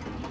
Free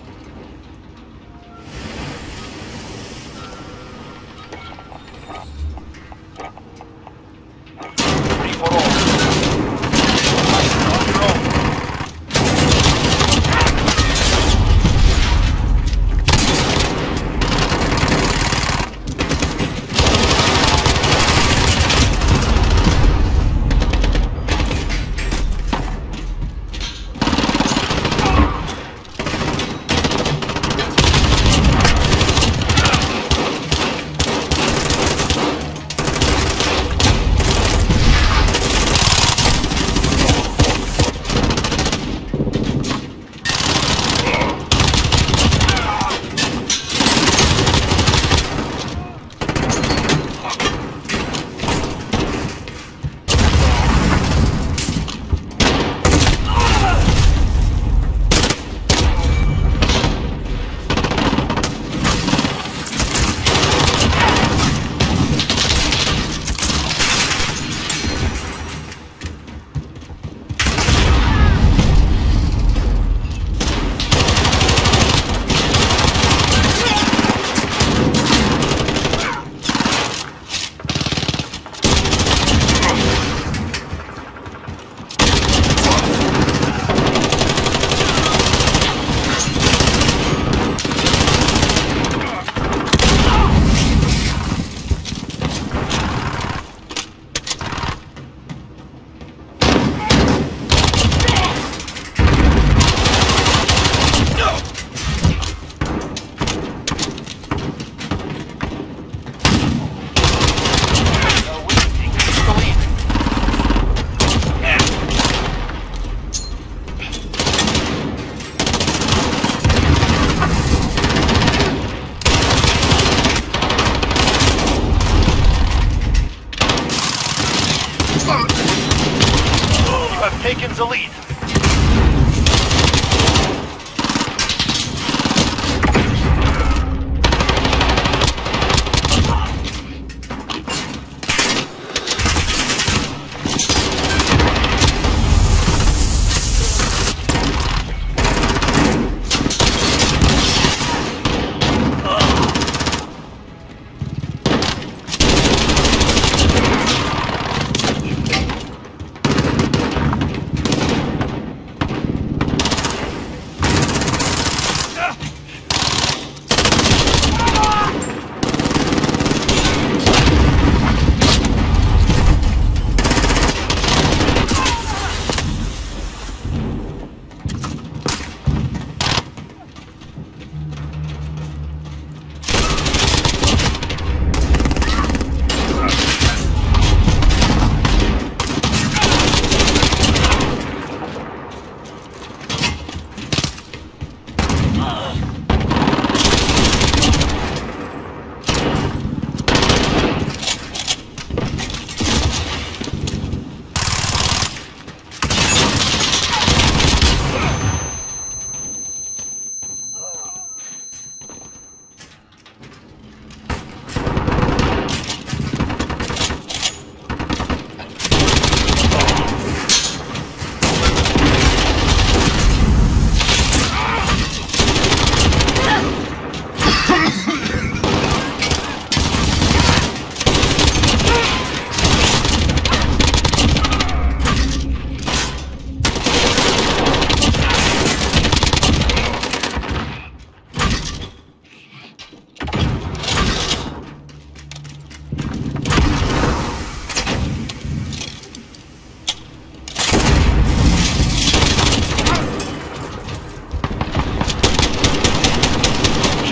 have taken the lead.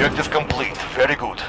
Objective complete. Very good.